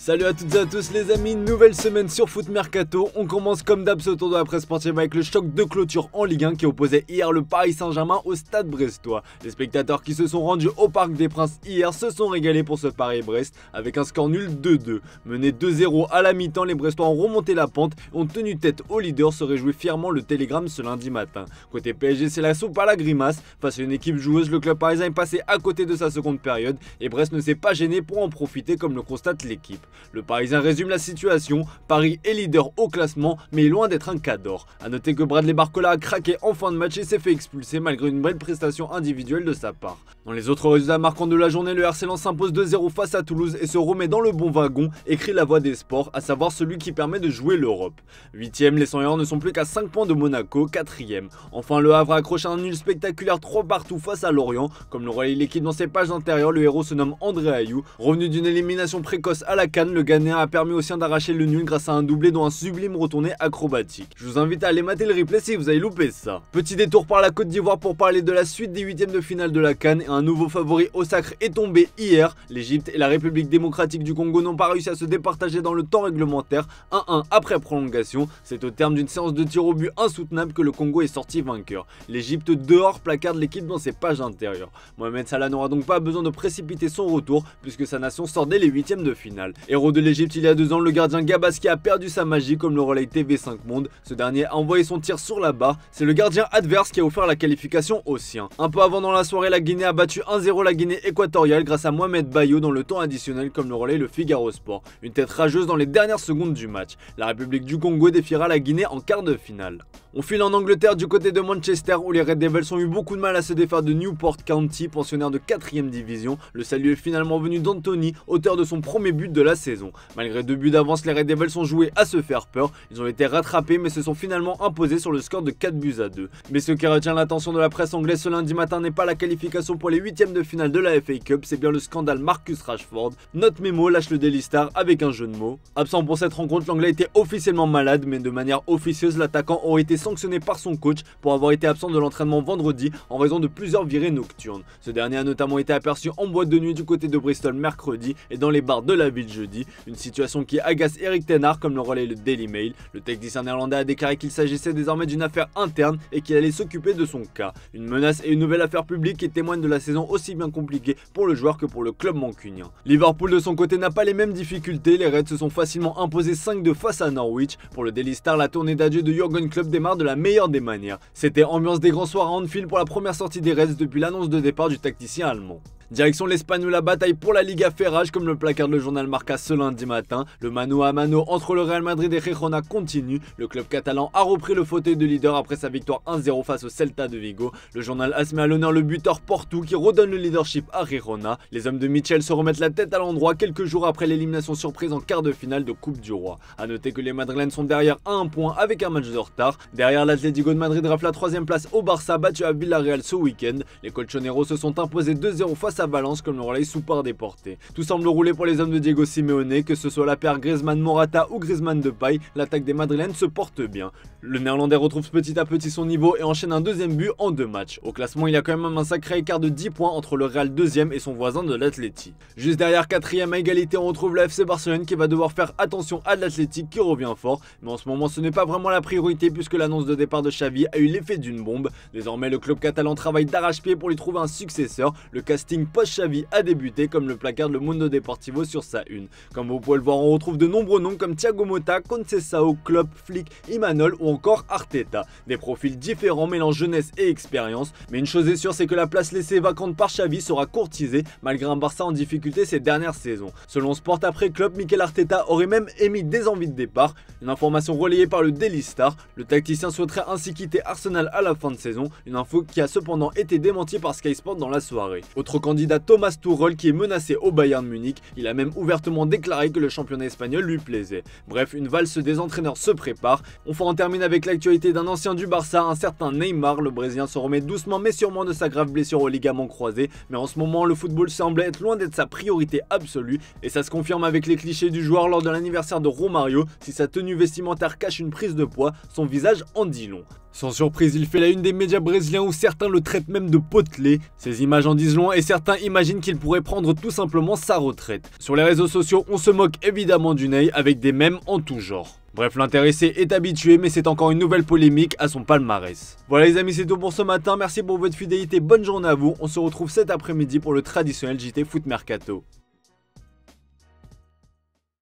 Salut à toutes et à tous les amis, nouvelle semaine sur Foot Mercato. On commence comme d'hab ce tour de la presse sportive avec le choc de clôture en Ligue 1 qui opposait hier le Paris Saint-Germain au Stade Brestois. Les spectateurs qui se sont rendus au Parc des Princes hier se sont régalés pour ce Paris-Brest avec un score nul 2-2. Mené 2-0 à la mi-temps, les Brestois ont remonté la pente et ont tenu tête au leader, se réjouit fièrement le Télégramme ce lundi matin. Côté PSG, c'est la soupe à la grimace. Face à une équipe joueuse, le club parisien est passé à côté de sa seconde période et Brest ne s'est pas gêné pour en profiter comme le constate l'équipe. Le Parisien résume la situation, Paris est leader au classement mais est loin d'être un cador. A noter que Bradley Barcola a craqué en fin de match et s'est fait expulser malgré une belle prestation individuelle de sa part. Dans les autres résultats marquants de la journée, le RC s'impose 2-0 face à Toulouse et se remet dans le bon wagon, écrit la voix des sports, à savoir celui qui permet de jouer l'Europe. 8ème, les 100 ne sont plus qu'à 5 points de Monaco, 4ème. Enfin, le Havre accroche un nul spectaculaire 3 partout face à Lorient. Comme le relaye l'équipe dans ses pages intérieures, le héros se nomme André Ayou. Revenu d'une élimination précoce à la le Ghanéen a permis au sien d'arracher le nul grâce à un doublé dont un sublime retourné acrobatique. Je vous invite à aller mater le replay si vous avez loupé ça. Petit détour par la Côte d'Ivoire pour parler de la suite des huitièmes de finale de la Cannes un nouveau favori au sacre est tombé hier. L'Egypte et la République démocratique du Congo n'ont pas réussi à se départager dans le temps réglementaire. 1-1 après prolongation. C'est au terme d'une séance de tir au but insoutenable que le Congo est sorti vainqueur. L'Egypte dehors placarde l'équipe dans ses pages intérieures. Mohamed Salah n'aura donc pas besoin de précipiter son retour puisque sa nation sort dès les huitièmes de finale. Héros de l'Egypte il y a deux ans, le gardien Gabaski a perdu sa magie comme le relais TV5 Monde. Ce dernier a envoyé son tir sur la barre. C'est le gardien adverse qui a offert la qualification au sien. Un peu avant dans la soirée, la Guinée a battu 1-0 la Guinée équatoriale grâce à Mohamed Bayo dans le temps additionnel comme le relais le Figaro Sport. Une tête rageuse dans les dernières secondes du match. La République du Congo défiera la Guinée en quart de finale. On file en Angleterre du côté de Manchester où les Red Devils ont eu beaucoup de mal à se défaire de Newport County, pensionnaire de 4ème division. Le salut est finalement venu d'Anthony, auteur de son premier but de la saison. Malgré deux buts d'avance, les Red Devils ont joué à se faire peur. Ils ont été rattrapés mais se sont finalement imposés sur le score de 4 buts à 2. Mais ce qui retient l'attention de la presse anglaise ce lundi matin n'est pas la qualification pour les huitièmes de finale de la FA Cup, c'est bien le scandale Marcus Rashford. Note mémo lâche le Daily Star avec un jeu de mots. Absent pour cette rencontre, l'anglais était officiellement malade mais de manière officieuse, l'attaquant aurait été sanctionné par son coach pour avoir été absent de l'entraînement vendredi en raison de plusieurs virées nocturnes. Ce dernier a notamment été aperçu en boîte de nuit du côté de Bristol mercredi et dans les bars de la ville jeudi, une situation qui agace Eric Tenard comme le relaie le Daily Mail. Le technicien néerlandais a déclaré qu'il s'agissait désormais d'une affaire interne et qu'il allait s'occuper de son cas. Une menace et une nouvelle affaire publique qui témoignent de la saison aussi bien compliquée pour le joueur que pour le club mancunien. Liverpool de son côté n'a pas les mêmes difficultés, les Reds se sont facilement imposés 5-2 face à Norwich. Pour le Daily Star, la tournée d'adieu de Jurgen Klopp démarre de la meilleure des manières. C'était ambiance des grands soirs à Anfield pour la première sortie des Reds depuis l'annonce de départ du tacticien allemand. Direction l'Espagne où la bataille pour la Liga fait rage comme le placard de le journal Marca ce lundi matin. Le mano à mano entre le Real Madrid et Girona continue. Le club catalan a repris le fauteuil de leader après sa victoire 1-0 face au Celta de Vigo. Le journal a à l'honneur le buteur Porto qui redonne le leadership à Girona. Les hommes de Michel se remettent la tête à l'endroit quelques jours après l'élimination surprise en quart de finale de Coupe du Roi. A noter que les Madrilènes sont derrière à un point avec un match de retard. Derrière l'Atlético de Madrid rafle la troisième place au Barça battu à Villarreal ce week-end. Les Colchoneros se sont imposés 2-0 face à Valence comme le relais sous part déporté. Tout semble rouler pour les hommes de Diego Simeone, que ce soit la paire Griezmann-Morata ou Griezmann de paille, l'attaque des Madrilènes se porte bien. Le néerlandais retrouve petit à petit son niveau et enchaîne un deuxième but en deux matchs. Au classement, il a quand même un sacré écart de 10 points entre le Real deuxième et son voisin de l'Atleti. Juste derrière quatrième à égalité, on retrouve le FC Barcelone qui va devoir faire attention à l'Atleti qui revient fort. Mais en ce moment, ce n'est pas vraiment la priorité puisque l'annonce de départ de Xavi a eu l'effet d'une bombe. Désormais, le club catalan travaille d'arrache-pied pour lui trouver un successeur. Le casting post-Xavi a débuté comme le placard Le Mundo Deportivo sur sa une. Comme vous pouvez le voir, on retrouve de nombreux noms comme Thiago Motta, Concesao, Klopp, Flick, Imanol ou encore Arteta. Des profils différents mêlant jeunesse et expérience, mais une chose est sûre, c'est que la place laissée vacante par Xavi sera courtisée malgré un Barça en difficulté ces dernières saisons. Selon Sport après Klopp, Mikel Arteta aurait même émis des envies de départ, une information relayée par le Daily Star. Le tacticien souhaiterait ainsi quitter Arsenal à la fin de saison, une info qui a cependant été démentie par Sky Sport dans la soirée. Thomas Tuchel qui est menacé au Bayern Munich, il a même ouvertement déclaré que le championnat espagnol lui plaisait. Bref, une valse des entraîneurs se prépare. On en termine avec l'actualité d'un ancien du Barça, un certain Neymar. Le Brésilien se remet doucement mais sûrement de sa grave blessure au ligament croisé. Mais en ce moment, le football semble être loin d'être sa priorité absolue. Et ça se confirme avec les clichés du joueur lors de l'anniversaire de Romario. Si sa tenue vestimentaire cache une prise de poids, son visage en dit long. Sans surprise, il fait la une des médias brésiliens où certains le traitent même de potelé. Ces images en disent loin et certains imaginent qu'il pourrait prendre tout simplement sa retraite. Sur les réseaux sociaux, on se moque évidemment du Ney avec des mèmes en tout genre. Bref, l'intéressé est habitué, mais c'est encore une nouvelle polémique à son palmarès. Voilà les amis, c'est tout pour ce matin. Merci pour votre fidélité. Bonne journée à vous. On se retrouve cet après-midi pour le traditionnel JT Foot Mercato.